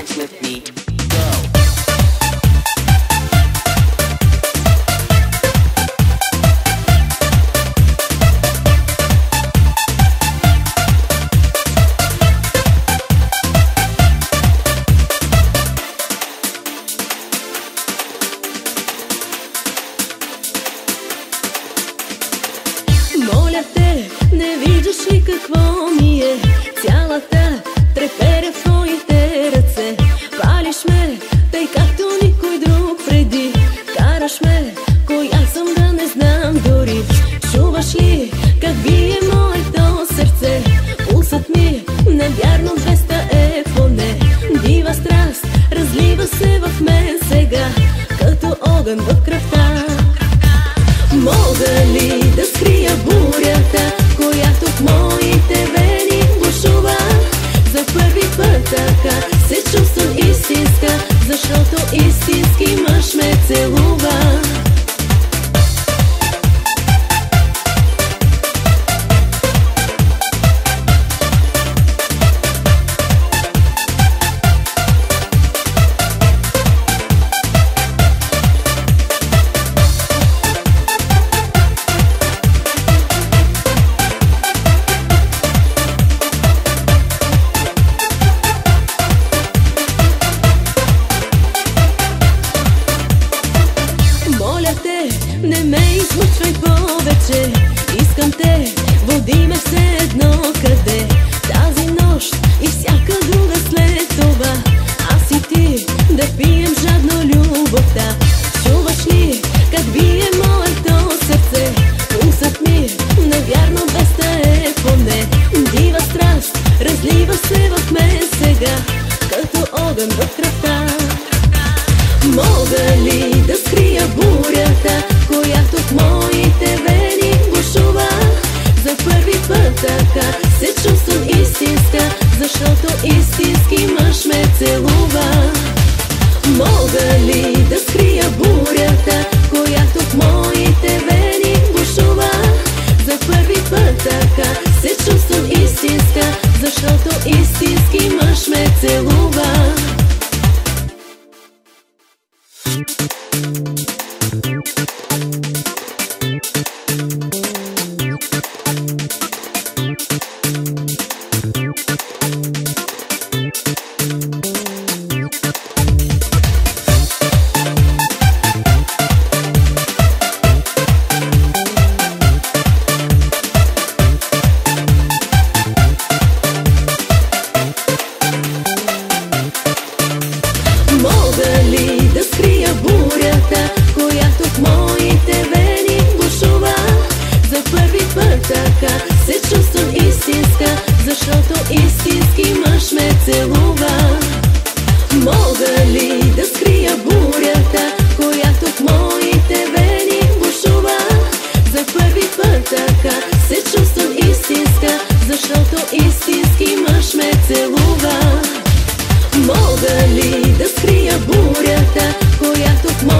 dance with me. Go. Не видиш ли какво тъй както никой друг преди. Караш ме, коя съм да не знам дори. Чуваш ли как бие моето сърце? Пулсът ми навярно 200 е поне Дива страст разлива се в мен сега. Като огън в близки мъж ме целува. и ме едно къде. Тази нощ и всяка друга след това. Аз и ти да пием жадно любовта. Чуваш ли как бие моето сърце? Пулсът ми навярно е по мне Дива страст разлива се в мен сега. Като огън в кръвта. истинска, защото истински мъж ме целува. Мога ли да скрия бурята, която в моите вени бушува? За първи път така се чувствам истинска, защото истински мъж ме целува. поцелува Мога ли да скрия бурята, която в моите вени бушува? За първи път така се чувствам истинска, защото истински мъж ме целува. Мога ли да скрия бурята, която в моите